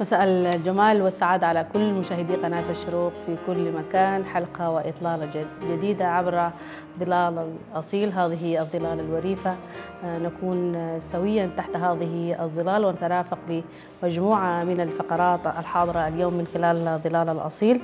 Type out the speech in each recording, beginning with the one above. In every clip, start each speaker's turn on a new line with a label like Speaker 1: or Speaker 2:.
Speaker 1: مساء الجمال والسعادة على كل مشاهدي قناة الشروق في كل مكان. حلقة وإطلالة جديدة عبر ظلال الأصيل. هذه الظلال الوريفة. آه، نكون سويا تحت هذه الظلال ونترافق بمجموعة من الفقرات الحاضرة اليوم من خلال ظلال الأصيل.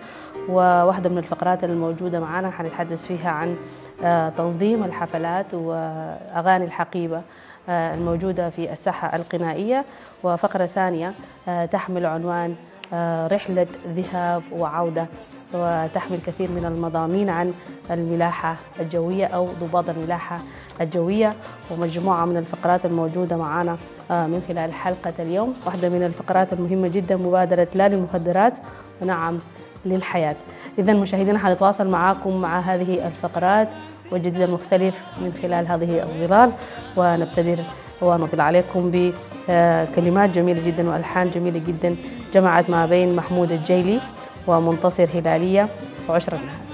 Speaker 1: وواحدة من الفقرات الموجودة معنا حنتحدث فيها عن آه، تنظيم الحفلات وأغاني الحقيبة. الموجودة في الساحة القنائية. وفقرة ثانية آه، تحمل عنوان آه، رحلة ذهاب وعودة. وتحمل كثير من المضامين عن الملاحة الجوية أو ضباط الملاحة الجوية. ومجموعة من الفقرات الموجودة معنا من خلال حلقة اليوم. واحدة من الفقرات المهمة جدا مبادرة لا للمخدرات. ونعم للحياة. إذا مشاهدينا حنتواصل معاكم مع هذه الفقرات. والجديد المختلف من خلال هذه الظلال. ونبتدر ونطل عليكم بكلمات جميلة جدا وألحان جميلة جدا جمعت ما بين محمود الجيلي ومنتصر هلالية وعشرة نهار.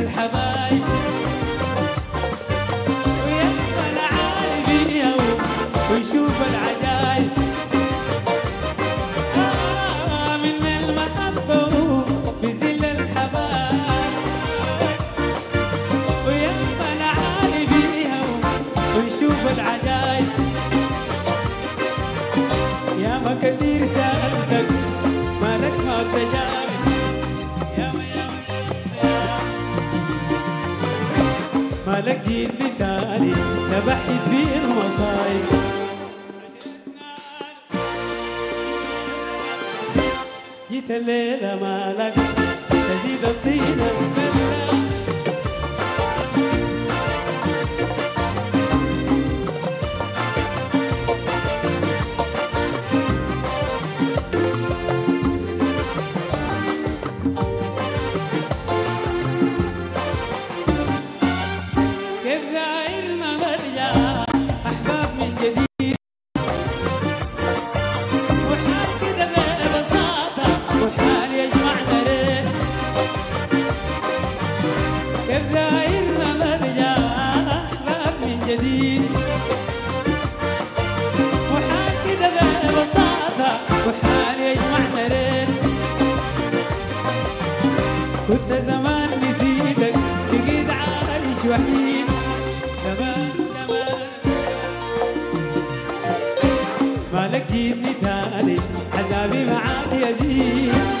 Speaker 2: الحبايب ما ما لقيت مثالي تبحث في المصايب. جيت الليلة مالك. كنت زمان نسيتك بقيت عايش وحيد زمان زمان. ما لقيتني تاني عذابي معاك يزيد.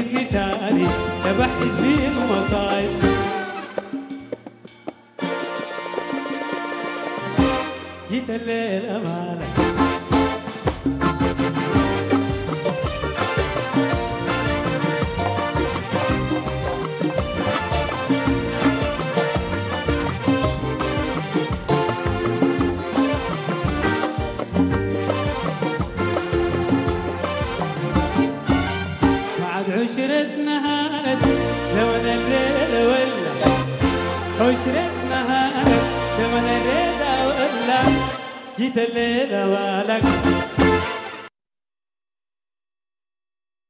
Speaker 2: لقيت مثالي تبحث في المصايب جيت الليل واشرب معاك كمان الرضا وقلك جيت الليلة وقالك